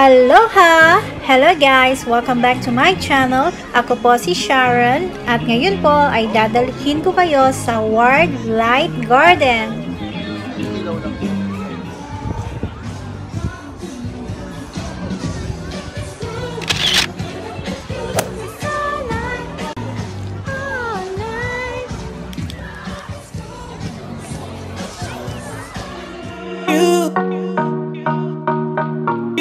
Aloha! Hello guys! Welcome back to my channel. Ako po si Sharon at ngayon po ay dadalhin ko kayo sa Ward Light Garden.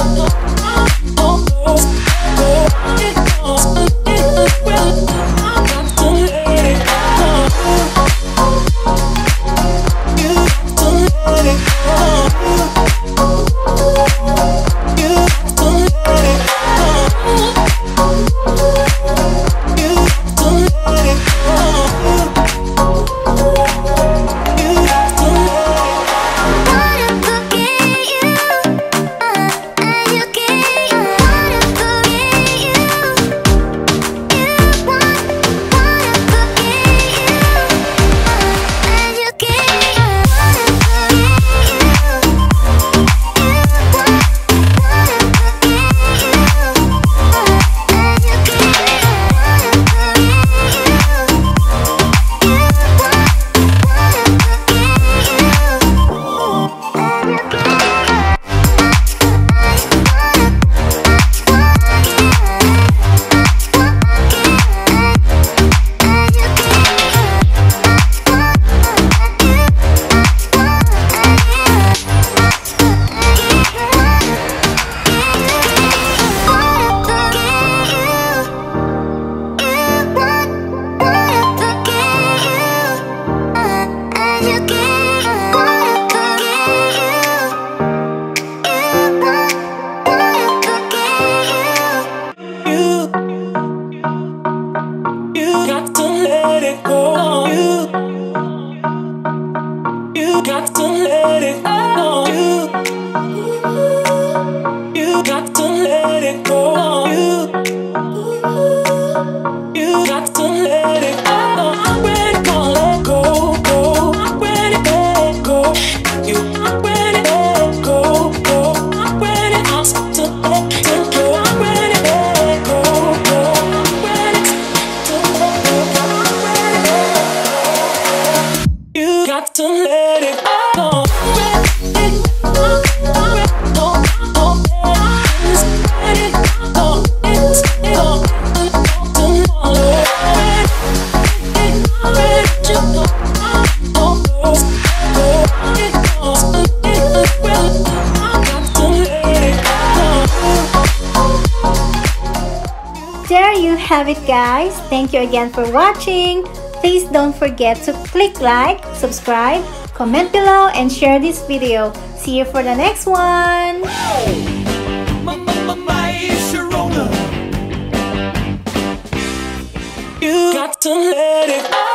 Yo let go. You, you got to let it go. Have it guys. Thank you again for watching. Please don't forget to click like, subscribe, comment below, and share this video. See you for the next one. You got to let it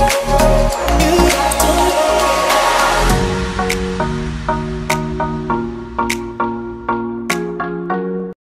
Oh.